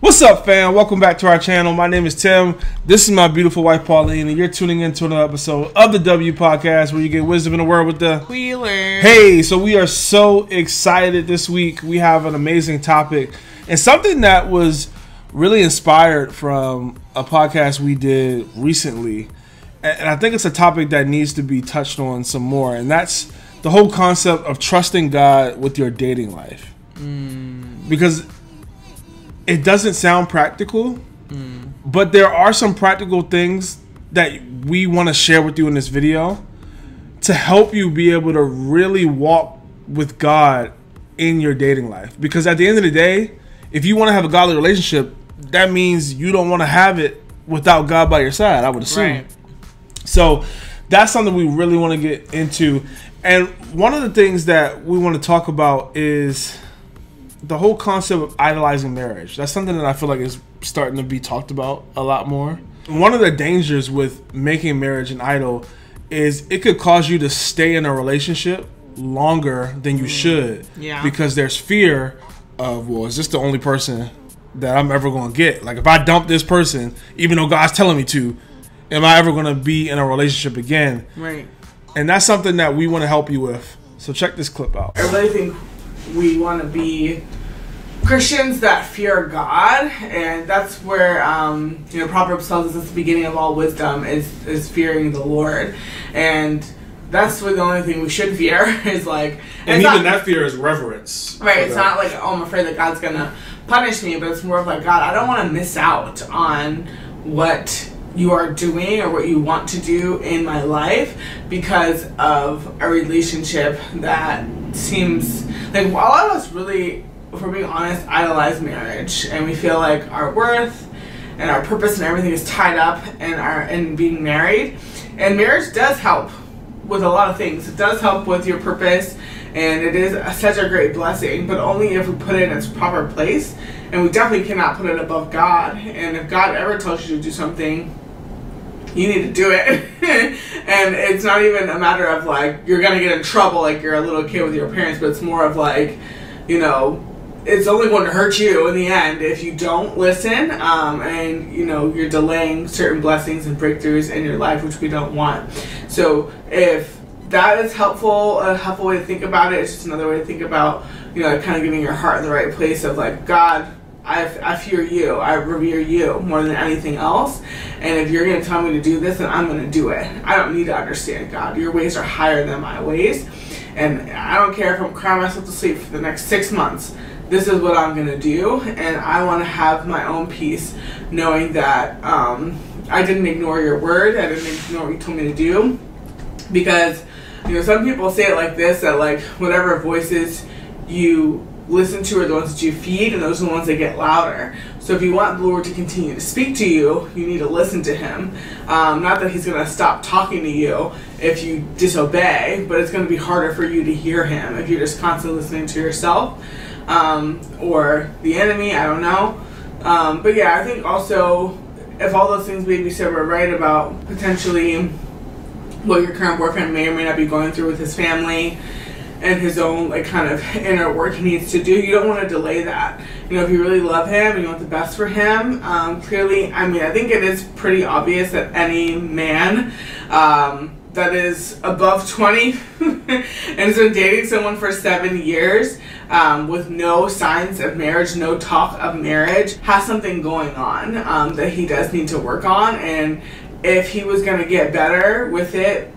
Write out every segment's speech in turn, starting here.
What's up, fam? Welcome back to our channel. My name is Tim. This is my beautiful wife, Pauline, and you're tuning in to another episode of the W Podcast where you get wisdom in the world with the Wheeler. Hey, so we are so excited this week. We have an amazing topic and something that was really inspired from a podcast we did recently. And I think it's a topic that needs to be touched on some more, and that's the whole concept of trusting God with your dating life. Hmm. Because it doesn't sound practical, but there are some practical things that we want to share with you in this video to help you be able to really walk with God in your dating life. Because at the end of the day, if you want to have a godly relationship, that means you don't want to have it without God by your side, I would assume. Right. So that's something we really want to get into. And one of the things that we want to talk about is the whole concept of idolizing marriage. That's something that I feel like is starting to be talked about a lot more. One of the dangers with making marriage an idol is it could cause you to stay in a relationship longer than you should. Yeah. Because there's fear of, well, is this the only person that I'm ever going to get? Like, if I dump this person, even though God's telling me to, am I ever going to be in a relationship again? Right. And that's something that we want to help you with. So check this clip out. I really think we want to be Christians that fear God, and that's where um, you know Proverbs tells us it's the beginning of all wisdom is is fearing the Lord, and that's the only thing we should fear is like And even not- that fear is reverence. Right, it's that. not like oh I'm afraid that God's gonna punish me, but it's more of like God, I don't want to miss out on what you are doing or what you want to do in my life because of a relationship that seems like a lot of us really, if we're being honest, idolize marriage and we feel like our worth and our purpose and everything is tied up in our in being married. And marriage does help with a lot of things. It does help with your purpose, and it is a, such a great blessing. But only if we put it in its proper place, and we definitely cannot put it above God. And if God ever tells you to do something, you need to do it. and it's not even a matter of like you're gonna get in trouble like you're a little kid with your parents, but it's more of like, you know, it's only going to hurt you in the end if you don't listen um, and you know you're delaying certain blessings and breakthroughs in your life which we don't want so if that is helpful a helpful way to think about it it's just another way to think about you know kind of getting your heart in the right place of like god I, I fear you. I revere you more than anything else. And if you're going to tell me to do this then i'm going to do it. I don't need to understand god. Your ways are higher than my ways. And i don't care if i'm crying myself to sleep for the next six months. This is what I'm gonna do, and I want to have my own peace, knowing that um, I didn't ignore your word, I didn't ignore what you told me to do, because you know some people say it like this that like whatever voices you listen to are the ones that you feed, and those are the ones that get louder. So if you want the Lord to continue to speak to you, you need to listen to Him. Um, not that He's gonna stop talking to you if you disobey, but it's gonna be harder for you to hear Him if you're just constantly listening to yourself um, or the enemy. I don't know. Um, but yeah, I think also if all those things maybe said were right about potentially what your current boyfriend may or may not be going through with his family and his own like kind of inner work he needs to do, you don't want to delay that. You know, if you really love him and you want the best for him, um, clearly, I mean, I think it is pretty obvious that any man. Um, that is above 20 and has been dating someone for seven years um, with no signs of marriage, no talk of marriage, has something going on um, that he does need to work on. And if he was going to get better with it,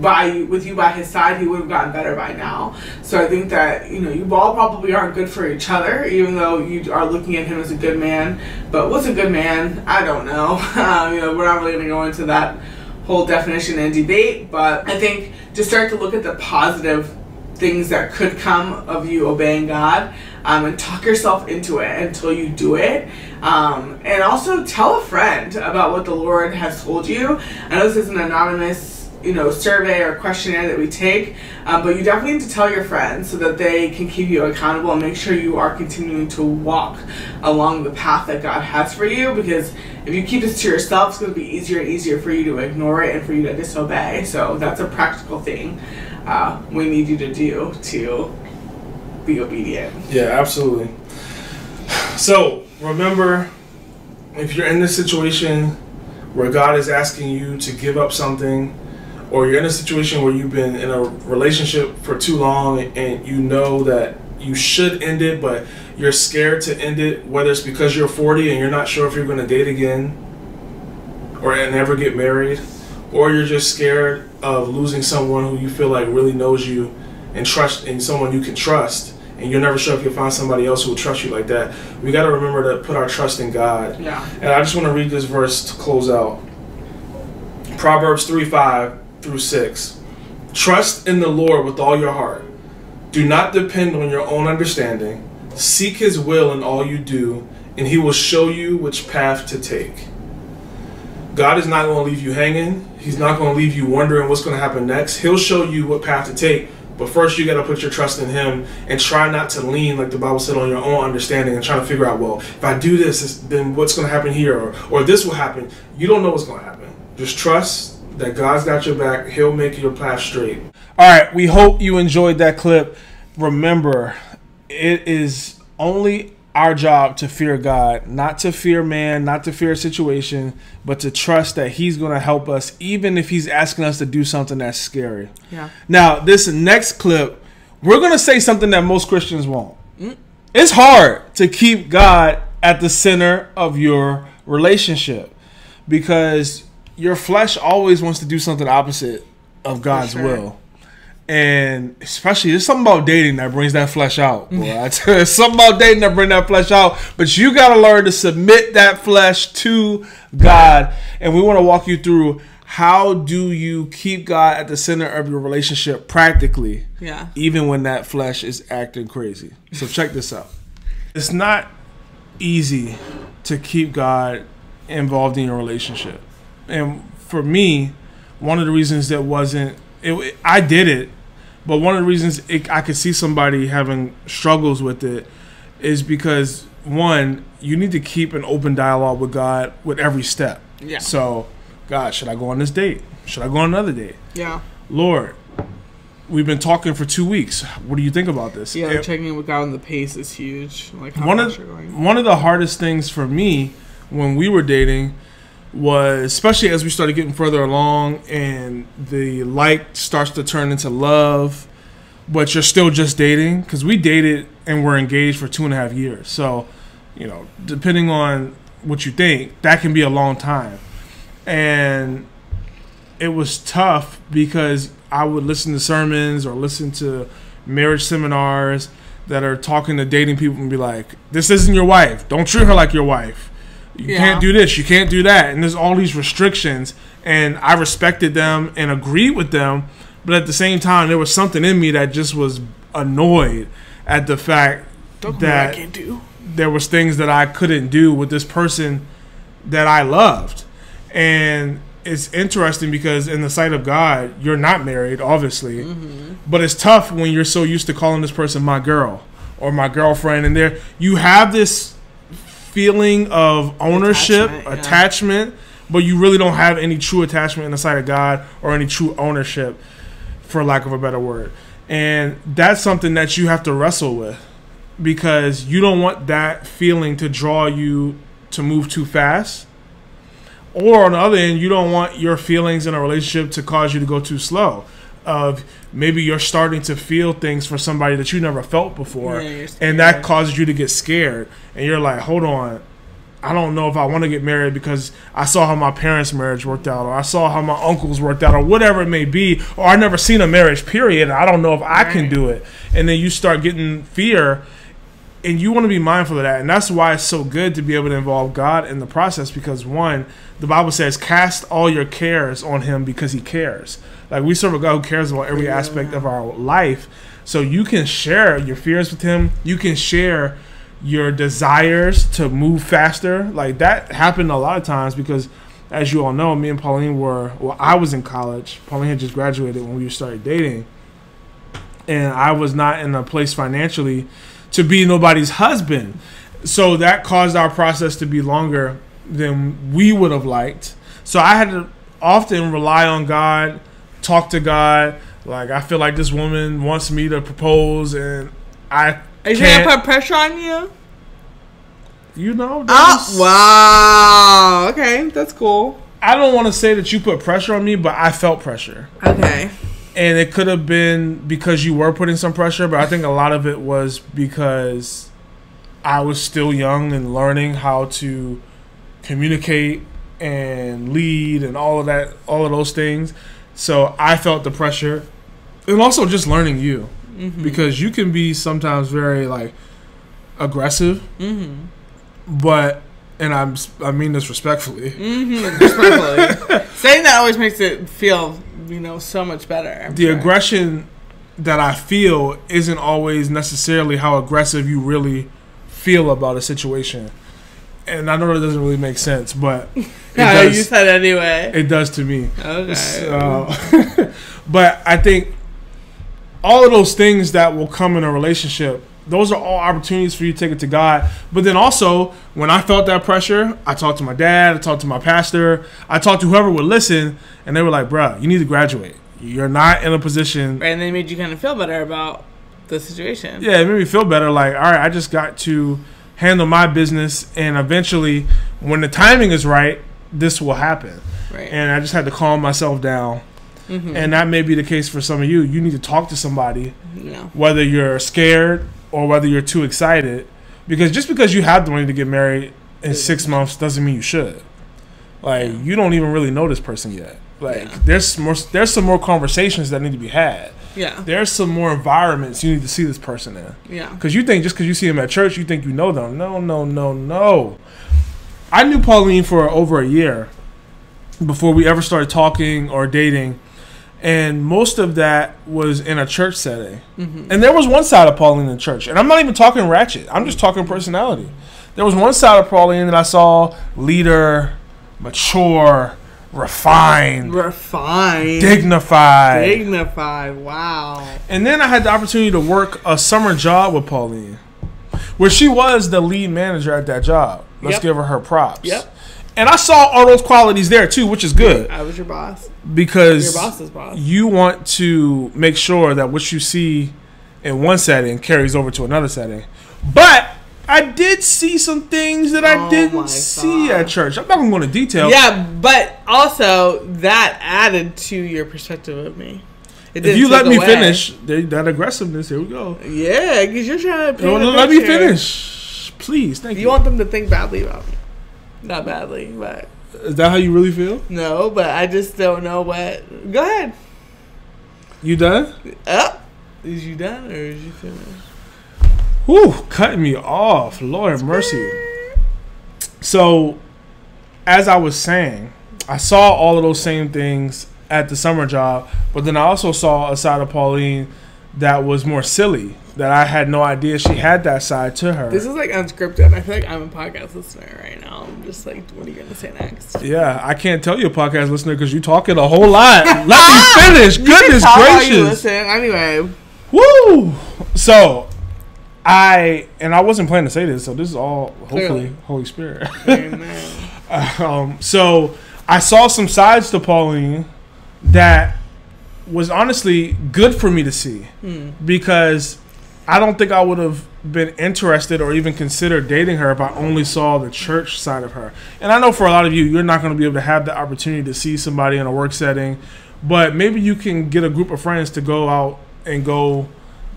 by with you by his side, he would have gotten better by now. So I think that you know you all probably aren't good for each other, even though you are looking at him as a good man. But what's a good man? I don't know. Um, you know, we're not really going to go into that whole definition and debate. But I think to start to look at the positive things that could come of you obeying God, um, and talk yourself into it until you do it. Um, and also tell a friend about what the Lord has told you. I know this is an anonymous you know survey or questionnaire that we take um, but you definitely need to tell your friends so that they can keep you accountable and make sure you are continuing to walk along the path that god has for you because if you keep this to yourself it's going to be easier and easier for you to ignore it and for you to disobey so that's a practical thing uh, we need you to do to be obedient Yeah, absolutely. So remember, if you're in this situation where God is asking you to give up something, or you're in a situation where you've been in a relationship for too long and you know that you should end it, but you're scared to end it, whether it's because you're 40 and you're not sure if you're going to date again or never get married, or you're just scared of losing someone who you feel like really knows you and trust and someone you can trust and you're never sure if you'll find somebody else who will trust you like that. We got to remember to put our trust in God. Yeah. And I just want to read this verse to close out. Proverbs 3 5 through 6. Trust in the Lord with all your heart. Do not depend on your own understanding. Seek his will in all you do, and he will show you which path to take. God is not going to leave you hanging. He's not going to leave you wondering what's going to happen next. He'll show you what path to take but first, you got to put your trust in Him and try not to lean, like the Bible said, on your own understanding and trying to figure out, well, if I do this, then what's going to happen here, or, or this will happen. You don't know what's going to happen. Just trust that God's got your back. He'll make your path straight. All right. We hope you enjoyed that clip. Remember, it is only our job to fear God, not to fear man, not to fear a situation, but to trust that He's going to help us, even if He's asking us to do something that's scary. Yeah. Now, this next clip, we're going to say something that most Christians won't. Mm. It's hard to keep God at the center of your relationship because your flesh always wants to do something opposite of God's sure. will and especially there's something about dating that brings that flesh out. Boy. there's something about dating that bring that flesh out. But you got to learn to submit that flesh to God, and we want to walk you through how do you keep God at the center of your relationship practically, yeah, even when that flesh is acting crazy. So check this out. It's not easy to keep God involved in your relationship, and for me, one of the reasons that wasn't it, I did it but one of the reasons it, I could see somebody having struggles with it is because one, you need to keep an open dialogue with God with every step. Yeah. So, God, should I go on this date? Should I go on another date? Yeah. Lord, we've been talking for two weeks. What do you think about this? Yeah, it, checking in with God on the pace is huge. Like one of one of the hardest things for me when we were dating was especially as we started getting further along and the like starts to turn into love but you're still just dating because we dated and were engaged for two and a half years. So you know depending on what you think that can be a long time. And it was tough because i would listen to sermons or listen to marriage seminars that are talking to dating people and be like this isn't your wife. Don't treat her like your wife you yeah. can't do this, you can't do that, and there's all these restrictions. And I respected them and agreed with them, but at the same time, there was something in me that just was annoyed at the fact that there was things that I couldn't do with this person that I loved, and it's interesting because in the sight of God, you're not married, obviously, mm-hmm. but it's tough when you're so used to calling this person my girl or my girlfriend, and there you have this feeling of ownership, attachment, yeah. attachment, but you really don't have any true attachment in the sight of God or any true ownership, for lack of a better word. And that's something that you have to wrestle with because you don't want that feeling to draw you to move too fast. Or on the other end, you don't want your feelings in a relationship to cause you to go too slow of maybe you're starting to feel things for somebody that you never felt before yeah, and that causes you to get scared and you're like hold on I don't know if I want to get married because I saw how my parents' marriage worked out, or I saw how my uncles worked out, or whatever it may be, or I never seen a marriage period. I don't know if I right. can do it. And then you start getting fear, and you want to be mindful of that. And that's why it's so good to be able to involve God in the process because, one, the Bible says, cast all your cares on Him because He cares. Like we serve a God who cares about every aspect of our life. So you can share your fears with him. You can share your desires to move faster. Like that happened a lot of times because as you all know, me and Pauline were well, I was in college. Pauline had just graduated when we started dating. And I was not in a place financially to be nobody's husband. So that caused our process to be longer than we would have liked. So I had to often rely on God talk to God. Like I feel like this woman wants me to propose, and I is can't. put pressure on you? You know. Oh, wow. Okay, that's cool. I don't want to say that you put pressure on me, but I felt pressure. Okay. and it could have been because you were putting some pressure, but I think a lot of it was because I was still young and learning how to communicate and lead and all of that, all of those things. So I felt the pressure, and also just learning you Mm-hmm. because you can be sometimes very like aggressive, Mm-hmm. but and I'm I mean this respectfully. Mm-hmm. Respectfully. Saying that always makes it feel, you know, so much better. I'm the sure. aggression that I feel isn't always necessarily how aggressive you really feel about a situation. And I know that doesn't really make sense, but it, Yeah, you said anyway. it does to me. Okay. Uh, but I think all of those things that will come in a relationship, those are all opportunities for you to take it to God. But then also, when I felt that pressure, I talked to my dad, I talked to my pastor, I talked to whoever would listen, and they were like, bruh, you need to graduate. You're not in a position. right, and they made you kind of feel better about the situation. Yeah, it made me feel better. Like, all right, I just got to handle my business, and eventually, when the timing is right, this will happen. Right. And I just had to calm myself down. mm-hmm. And that may be the case for some of you. You need to talk to somebody, no. whether you're scared or whether you're too excited. Because just because you have the money to get married in six months doesn't mean you should. Like you don't even really know this person yet. Like Yeah. there's more there's some more conversations that need to be had. Yeah. There's some more environments you need to see this person in. Yeah. Because you think just because you see them at church, you think you know them. No, no, no, no. I knew Pauline for over a year before we ever started talking or dating. And most of that was in a church setting. Mm-hmm. And there was one side of Pauline in church. And I'm not even talking ratchet, I'm just talking personality. There was one side of Pauline that I saw leader, mature, refined, Refined. dignified. Dignified. Wow. And then I had the opportunity to work a summer job with Pauline, where she was the lead manager at that job. Let's Yep. give her her props. Yep. And I saw all those qualities there too, which is good I was your boss. because Your boss's boss. you want to make sure that what you see in one setting carries over to another setting. But I did see some things that I Oh my didn't see at church. I'm not going to go into detail. Yeah, but also that added to your perspective of me. If you let me away. finish, there- that aggressiveness, here we go. Yeah, because you're trying to No, paint no, a let me finish. Please, thank you. You want them to think badly about me. Not badly, but Is that how you really feel? no, but I just don't know what. Go ahead. You done? Up. Is you done or is you finished? Whew, cutting me off. Lord mercy. So, as I was saying, I saw all of those same things at the summer job, but then I also saw a side of Pauline that was more silly. That I had no idea she had that side to her. This is like unscripted. I feel like I'm a podcast listener right now. I'm just like, what are you gonna say next? yeah, I can't tell you a podcast listener because you talking a whole lot. Let me finish. Goodness How about you gracious. listen? Anyway, Woo! So, I and I wasn't planning to say this, so this is all hopefully Clearly. Holy Spirit. amen. um, so I saw some sides to Pauline that was honestly good for me to see Hmm. because I don't think I would have been interested or even considered dating her if I only saw the church side of her. And I know for a lot of you, you're not going to be able to have the opportunity to see somebody in a work setting, but maybe you can get a group of friends to go out and go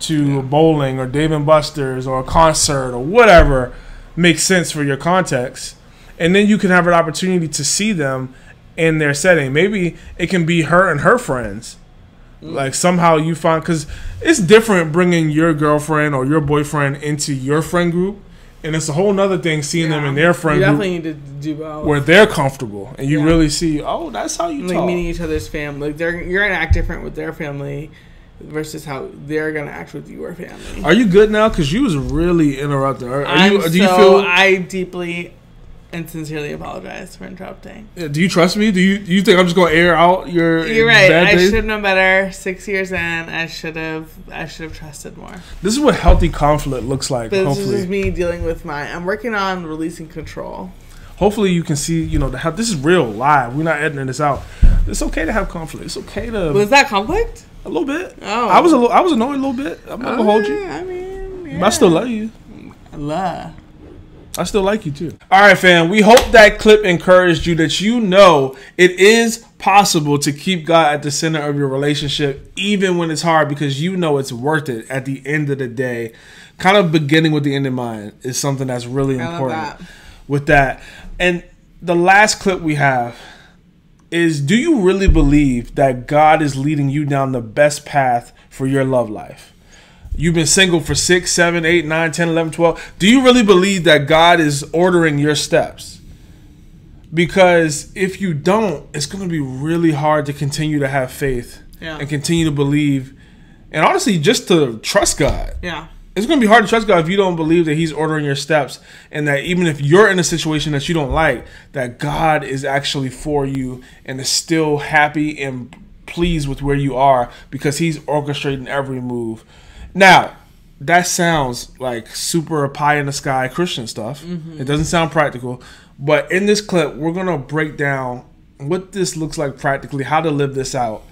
to bowling or Dave and Buster's or a concert or whatever makes sense for your context. And then you can have an opportunity to see them in their setting. Maybe it can be her and her friends. Mm. Like somehow you find because it's different bringing your girlfriend or your boyfriend into your friend group, and it's a whole nother thing seeing them in their friend You group need to do both. where they're comfortable, and you Yeah. really see, oh, that's how you like talk. meeting each other's family. Like they're you're gonna act different with their family versus how they're gonna act with your family. Are you good now? Because you was really interrupting. Are, are you? so, Do you feel? I deeply and sincerely apologize for interrupting. do you trust me? Do you? Do you think I'm just gonna air out your? You're right. bad I should know better. Six years in, I should have. I should have trusted more. This is what healthy conflict looks like. But this is me dealing with my. I'm working on releasing control. hopefully you can see. You know, the, how this is real live. We're not editing this out. It's okay to have conflict. It's okay to Was that conflict? A little bit. Oh, I was a little. I was annoyed a little bit. I'm not gonna hold you. Oh, I mean, But I still love you. love. I still like you too. All right, fam. We hope that clip encouraged you that you know it is possible to keep God at the center of your relationship, even when it's hard, because you know it's worth it at the end of the day. Kind of beginning with the end in mind is something that's really important that. with that. And the last clip we have is do you really believe that God is leading you down the best path for your love life? You've been single for 6, 7, 8, 9, 10, 11, 12. Do you really believe that God is ordering your steps? Because if you don't, it's going to be really hard to continue to have faith Yeah. and continue to believe and honestly just to trust God Yeah. It's going to be hard to trust God if you don't believe that He's ordering your steps, and that even if you're in a situation that you don't like, that God is actually for you and is still happy and pleased with where you are because He's orchestrating every move. Now, that sounds like super pie in the sky Christian stuff. Mm-hmm. It doesn't sound practical, but in this clip, we're going to break down what this looks like practically, how to live this out.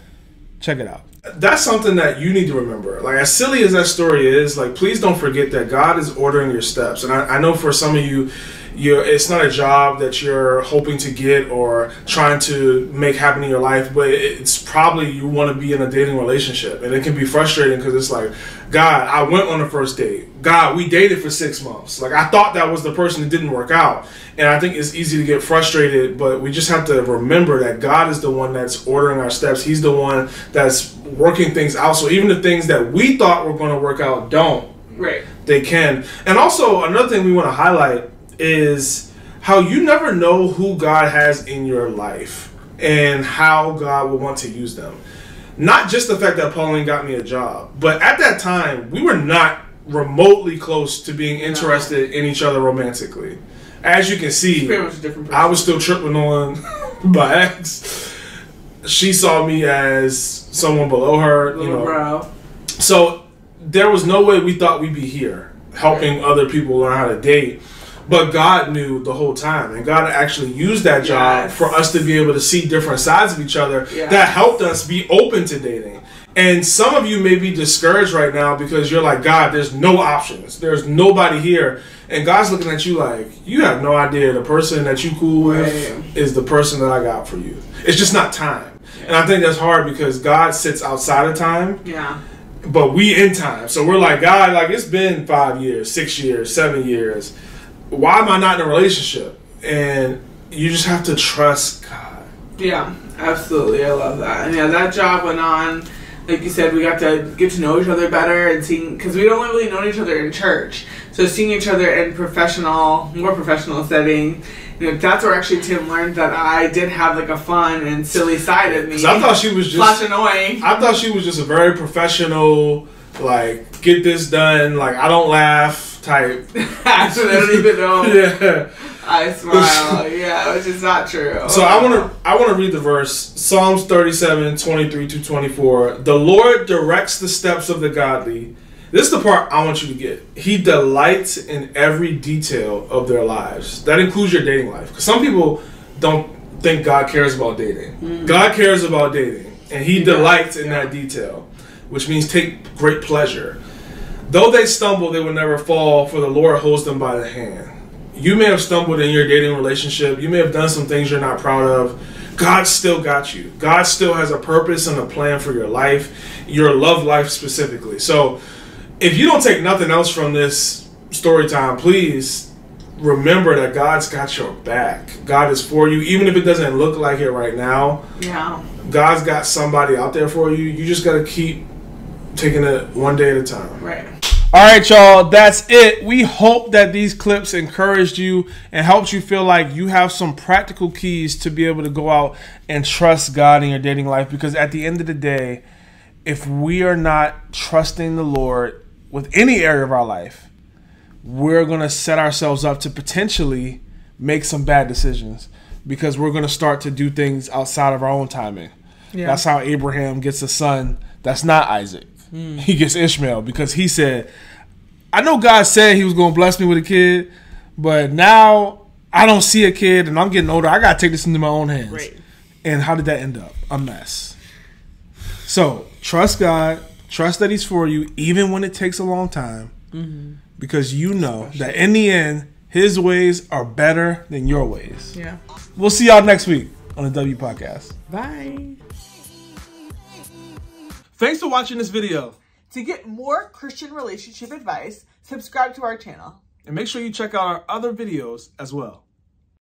Check it out that's something that you need to remember. Like as silly as that story is, like please don't forget that God is ordering your steps. And I, I know for some of you, you it's not a job that you're hoping to get or trying to make happen in your life, but it's probably you want to be in a dating relationship, and it can be frustrating because it's like, God, I went on a first date. God, we dated for six months. Like I thought that was the person that didn't work out, and I think it's easy to get frustrated, but we just have to remember that God is the one that's ordering our steps. He's the one that's working things out. So even the things that we thought were going to work out don't Right. they can. And also another thing we want to highlight is how you never know who God has in your life and how God will want to use them. Not just the fact that Pauline got me a job, but at that time we were not remotely close to being interested in each other romantically. As you can see, Pretty much a different person. I was still tripping on my ex. She saw me as someone below her, you know. bro. So there was no way we thought we'd be here helping other people learn how to date. But God knew the whole time, and God actually used that job Yes. for us to be able to see different sides of each other. Yes. That helped us be open to dating. And some of you may be discouraged right now because you're like, God, there's no options. There's nobody here. And God's looking at you like, you have no idea the person that you cool with is the person that I got for you. It's just not time. And I think that's hard because God sits outside of time Yeah. but we in time. So we're like, God, like it's been five years, six years, seven years. Why am I not in a relationship? And you just have to trust God. Yeah, absolutely. I love that. And yeah, that job went on. Like you said, we got to get to know each other better and seeing because we don't really know each other in church. So seeing each other in professional, more professional setting, you know, that's where actually Tim learned that I did have like a fun and silly side of me. I thought she was just, annoying. I thought she was just a very professional, like get this done, like I don't laugh type. Actually, I don't even know. yeah. I smile. yeah, which is not true. So I want to I want to read the verse Psalms 37 23 to 24 the Lord directs the steps of the godly this is the part I want you to get he delights in every detail of their lives that includes your dating life because some people don't think God cares about dating mm. God cares about dating and he, He does, delights in yeah. that detail which means take great pleasure though they stumble they will never fall for the Lord holds them by the hand you may have stumbled in your dating relationship. You may have done some things you're not proud of. God still got you. God still has a purpose and a plan for your life, your love life specifically. So, if you don't take nothing else from this story time, please remember that God's got your back. God is for you, even if it doesn't look like it right now. yeah. God's got somebody out there for you. You just got to keep taking it one day at a time. Right. All right, y'all, that's it. We hope that these clips encouraged you and helped you feel like you have some practical keys to be able to go out and trust God in your dating life. Because at the end of the day, if we are not trusting the Lord with any area of our life, we're going to set ourselves up to potentially make some bad decisions because we're going to start to do things outside of our own timing. Yeah. That's how Abraham gets a son that's not Isaac. Hmm. He gets Ishmael because he said, I know God said he was going to bless me with a kid, but now I don't see a kid and I'm getting older. I got to take this into my own hands. Right. And how did that end up? A mess. So trust God, trust that He's for you, even when it takes a long time, mm-hmm. because you know that in the end, His ways are better than your ways. Yeah. We'll see y'all next week on the W Podcast. Bye. Thanks for watching this video. To get more Christian relationship advice, subscribe to our channel. And make sure you check out our other videos as well.